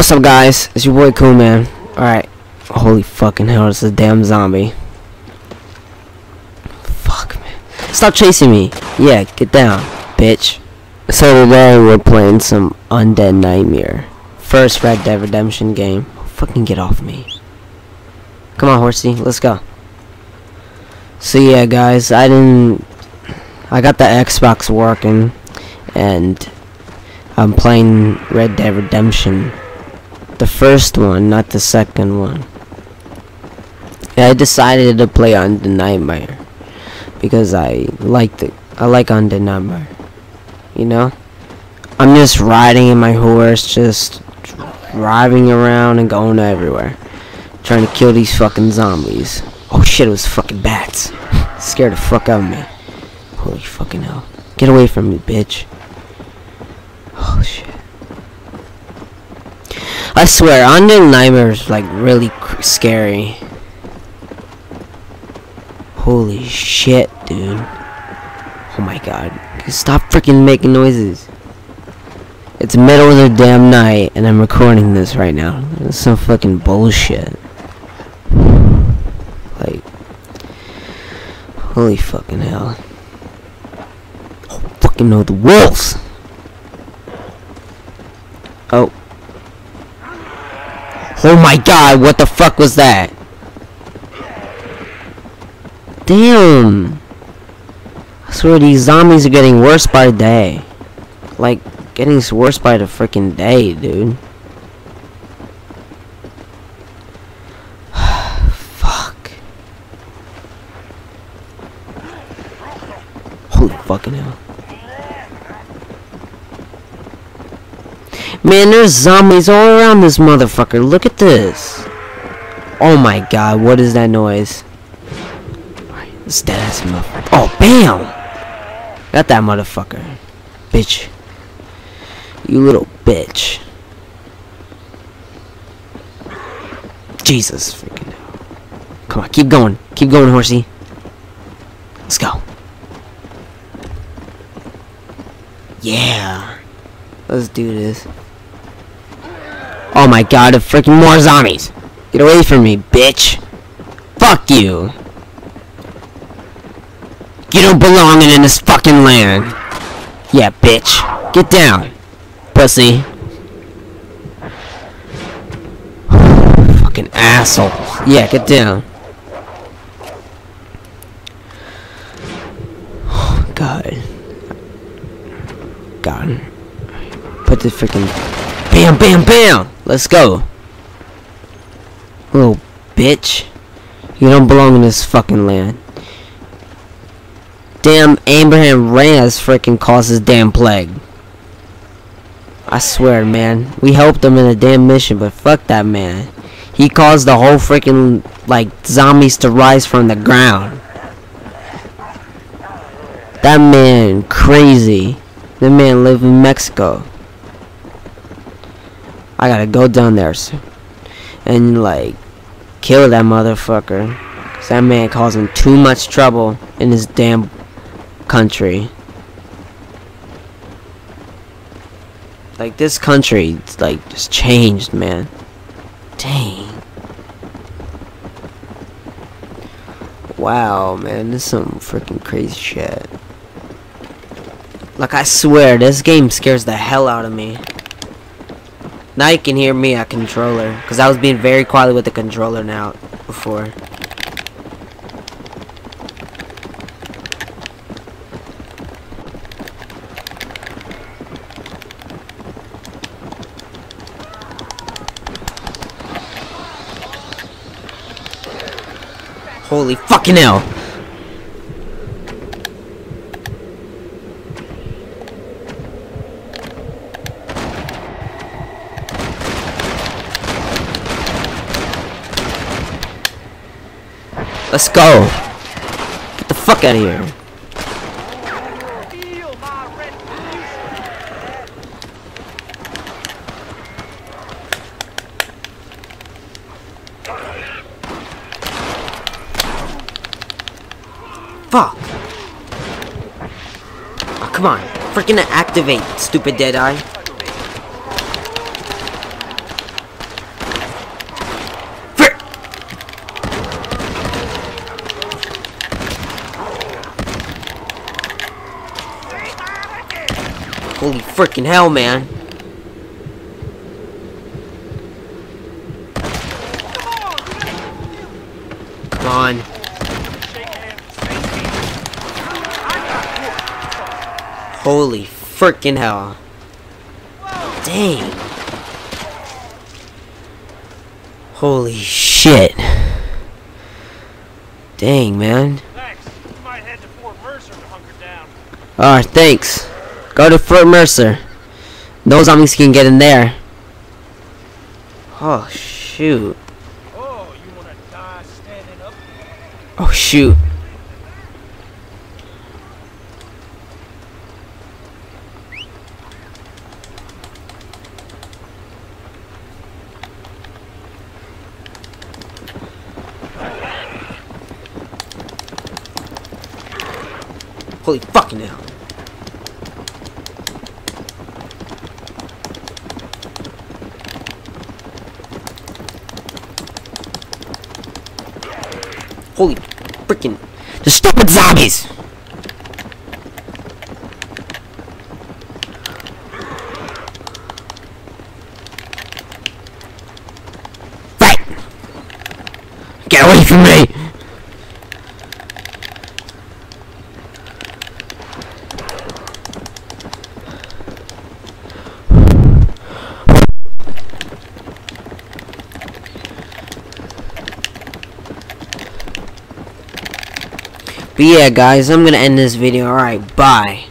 What's up, guys? It's your boy Cool Man. Alright. Holy fucking hell, it's a damn zombie. Fuck, man. Stop chasing me. Yeah, get down, bitch. So today we're playing some Undead Nightmare. First Red Dead Redemption game. Fucking get off me. Come on, horsey. Let's go. So yeah, guys, I didn't... I got the Xbox working, and I'm playing Red Dead Redemption. The first one, not the second one. And I decided to play on the Nightmare because I like it. I like on the Nightmare. You know, I'm just riding in my horse, just driving around and going everywhere, trying to kill these fucking zombies. Oh shit, it was fucking bats. Scared the fuck out of me. Holy fucking hell. Get away from me, bitch. Oh shit. I swear, Undead Nightmare is like really scary. Holy shit, dude. Oh my god. Stop freaking making noises. It's middle of the damn night and I'm recording this right now. It's some fucking bullshit. Like, holy fucking hell. Oh, fucking no, the wolves! Oh. Oh my god, what the fuck was that? Damn! I swear these zombies are getting worse by the day. Like, getting worse by the freaking day, dude. Fuck. Holy fucking hell. Man, there's zombies all around this motherfucker. Look at this. Oh my god, what is that noise? It's dead ass motherfucker. Oh, bam! Got that motherfucker. Bitch. You little bitch. Jesus freaking hell. Come on, keep going. Keep going, horsey. Let's go. Yeah. Let's do this. Oh my god, a freaking more zombies! Get away from me, bitch! Fuck you! You don't belong in this fucking land! Yeah, bitch. Get down, pussy. fucking asshole. Yeah, get down. Oh, god. God. Put the freaking... Bam, bam, bam! Let's go. Little bitch. You don't belong in this fucking land. Damn Abraham Reyes freaking caused this damn plague. I swear, man. We helped him in a damn mission, but fuck that man. He caused the whole freaking, like, zombies to rise from the ground. That man, crazy. That man live in Mexico. I gotta go down there and like kill that motherfucker. Cause that man causing too much trouble in his damn country. Like this country, it's like just changed, man. Dang. Wow, man, this is some freaking crazy shit. Like I swear, this game scares the hell out of me. Now you can hear me at controller. Because I was being very quiet with the controller now before. Holy fucking hell! Let's go. Get the fuck out of here. Fuck. Oh, come on. Freaking activate, stupid dead eye. Holy freaking hell, man. Come on. Holy freaking hell. Dang. Holy shit. Dang, man. Thanks. You might head to Fort Mercer to hunker down. Alright, thanks. Go to Fort Mercer. No zombies can get in there. Oh, shoot. Oh, you wanna die standing up? Oh, shoot. Holy fucking hell. Holy freaking the stupid zombies! Get away from me! But yeah, guys, I'm gonna end this video. Alright, bye.